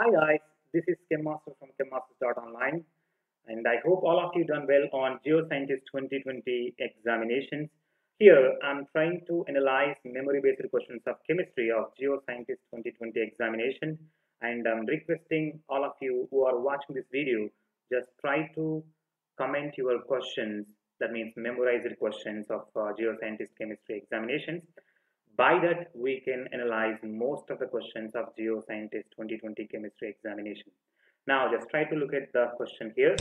Hi guys, this is Chem Master from ChemMasters.online and I hope all of you done well on Geoscientist 2020 examinations. Here I'm trying to analyze memory-based questions of chemistry of Geoscientist 2020 examination and I'm requesting all of you who are watching this video just try to comment your questions that means memorize the questions of uh, Geoscientist chemistry examinations by that, we can analyze most of the questions of Geoscientist 2020 chemistry examination. Now, just try to look at the question here.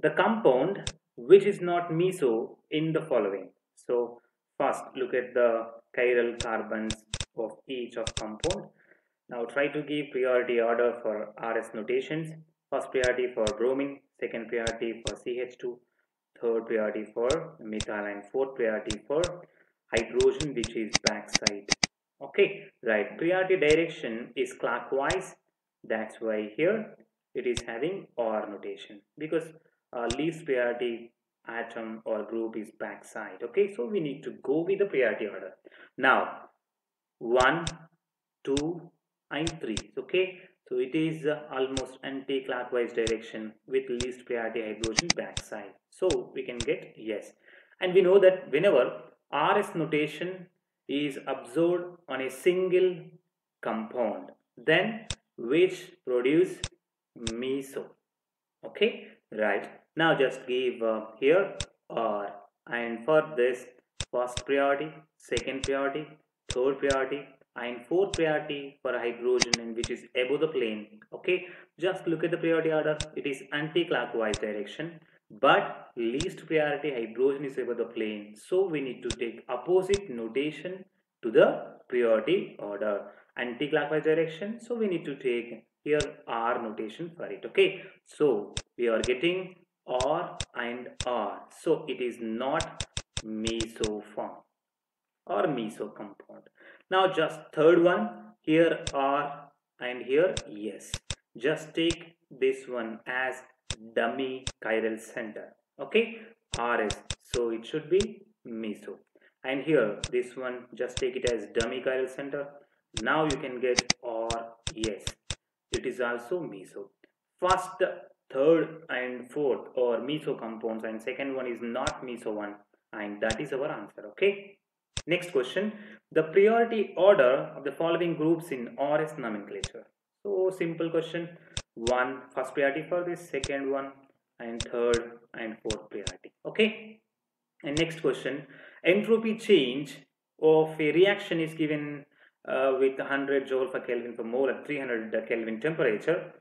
The compound which is not meso in the following. So, first look at the chiral carbons of each of compound. Now, try to give priority order for RS notations. First priority for bromine, second priority for CH2, third priority for methyl and fourth priority for hydrogen which is backside. Okay right. Priority direction is clockwise. That's why here it is having or notation because uh, least priority atom or group is backside. Okay so we need to go with the priority order. Now one two and three. Okay so it is uh, almost anti-clockwise direction with least priority hydrogen backside. So we can get yes. And we know that whenever RS notation is observed on a single compound. Then which produce meso? Okay right. Now just give uh, here or and for this first priority second priority third priority and fourth priority for hydrogen which is above the plane. Okay just look at the priority order. It is anti-clockwise direction but least priority hydrogen is over the plane. So we need to take opposite notation to the priority order. Anti-clockwise direction. So we need to take here r notation for it okay? So we are getting r and r. So it is not meso form or meso compound now just third one here r and here yes just take this one as dummy chiral center. Okay? Rs so it should be meso. And here this one just take it as dummy chiral center. Now you can get or yes it is also meso. First third and fourth or meso compounds and second one is not meso one and that is our answer. Okay? Next question. The priority order of the following groups in rs nomenclature. So simple question one first priority for this second one and third and fourth priority. Okay? And next question. Entropy change of a reaction is given uh, with 100 joule per kelvin per mole at 300 kelvin temperature.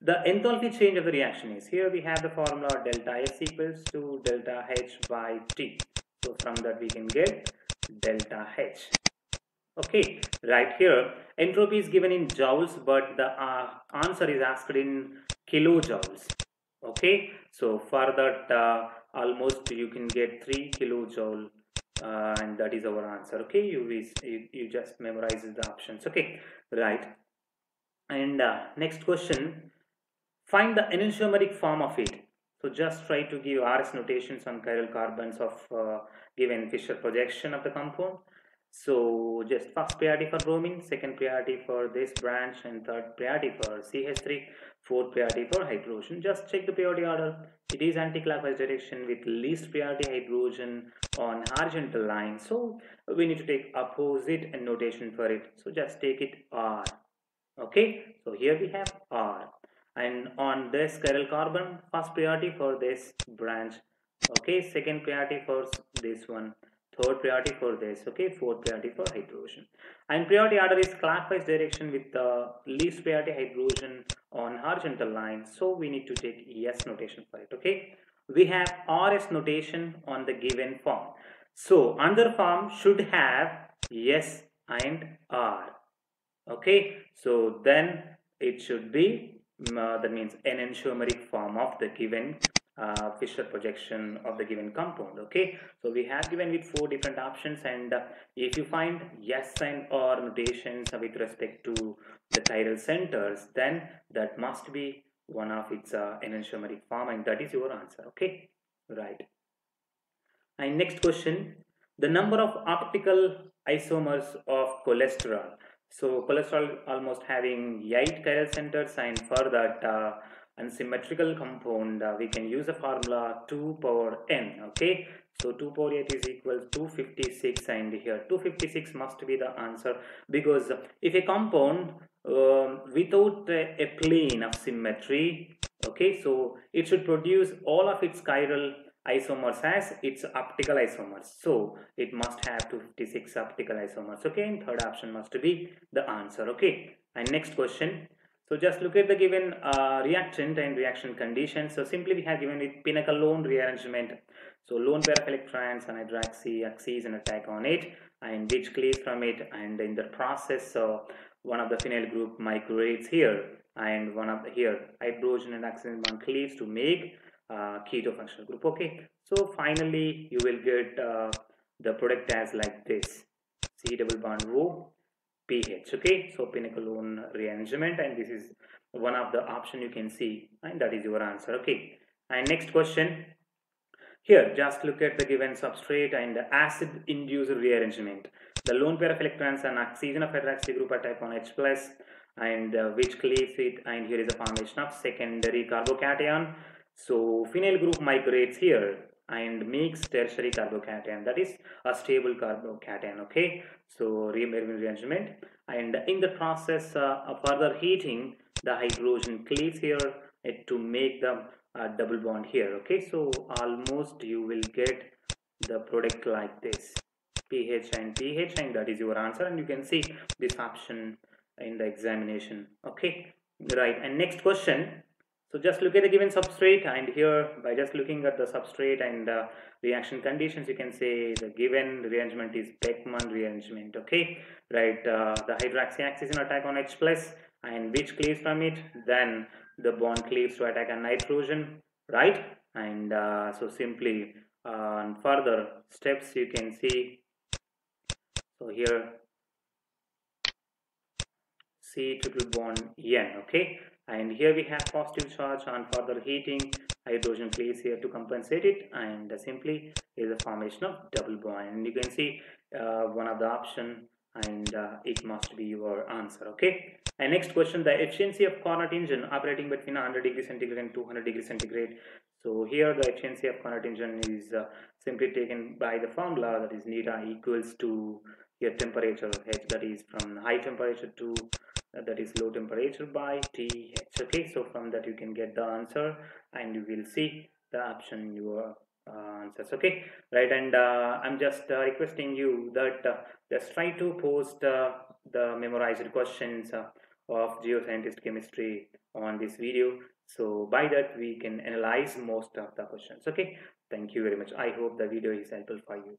The enthalpy change of the reaction is here we have the formula delta S equals to delta H by T. So from that we can get delta H okay right here. Entropy is given in joules but the uh, answer is asked in kilojoules. Okay so for that uh, almost you can get 3 kilojoule uh, and that is our answer. Okay you, you, you just memorize the options. Okay right. And uh, next question. Find the enantiomeric form of it. So just try to give rs notations on chiral carbons of uh, given fischer projection of the compound so just first priority for bromine, second priority for this branch and third priority for CH3, fourth priority for hydrogen. Just check the priority order. It is anti-clockwise direction with least priority hydrogen on horizontal line. So we need to take opposite notation for it. So just take it R. Okay, so here we have R. And on this chiral carbon, first priority for this branch. Okay, second priority for this one third priority for this okay? Fourth priority for hydrogen. And priority order is clockwise direction with the least priority hydrogen on horizontal line. So we need to take yes notation for it okay? We have rs notation on the given form. So another form should have yes and r okay? So then it should be uh, that means enantiomeric form of the given uh, Fischer projection of the given compound okay? So we have given with four different options and uh, if you find yes and or notations with respect to the chiral centers then that must be one of its uh, enantiomeric form and that is your answer okay? Right. And next question the number of optical isomers of cholesterol. So cholesterol almost having 8 chiral centers and for that uh, unsymmetrical compound uh, we can use a formula 2 power n okay? So 2 power 8 is equals 256 and here 256 must be the answer because if a compound um, without a, a plane of symmetry okay so it should produce all of its chiral isomers as its optical isomers. So it must have 256 optical isomers okay? And third option must be the answer okay? And next question so just look at the given uh, reactant and reaction conditions so simply we have given it pinacol rearrangement. So lone pair of electrons and hydroxy axis and attack on it and which cleaves from it. And in the process so one of the phenyl group migrates here and one of the here hydrogen and oxygen bond cleaves to make uh, keto functional group. Okay. So finally you will get uh, the product as like this. C double bond o ph okay? So pinacol pinacolone rearrangement and this is one of the option you can see and that is your answer okay? And next question. Here just look at the given substrate and the acid induced rearrangement. The lone pair of electrons and oxygen of hydroxy group are attack on H plus and uh, which cleaves it and here is a formation of secondary carbocation. So phenyl group migrates here and makes tertiary carbocation that is a stable carbocation okay? So rearrangement and in the process uh, further heating the hydrogen cleaves here to make the uh, double bond here okay? So almost you will get the product like this pH and pH and that is your answer and you can see this option in the examination okay? Right and next question so just look at the given substrate and here by just looking at the substrate and the reaction conditions you can say the given rearrangement is Beckmann rearrangement okay? Right uh, the hydroxy axis in attack on H plus and which cleaves from it? Then the bond cleaves to attack on nitrogen right? And uh, so simply uh, further steps you can see. So here C triple bond N okay and here we have positive charge on further heating hydrogen cleaves here to compensate it and simply is a formation of double bond. And you can see uh, one of the option and uh, it must be your answer okay? And next question the efficiency of Carnot engine operating between 100 degree centigrade and 200 degree centigrade. So here the efficiency of Carnot engine is uh, simply taken by the formula that is neta equals to your temperature H that is from high temperature to that is low temperature by TH okay so from that you can get the answer and you will see the option your uh, answers. Okay right and uh, I'm just uh, requesting you that uh, just try to post uh, the memorized questions of geoscientist chemistry on this video. So by that we can analyze most of the questions. Okay thank you very much. I hope the video is helpful for you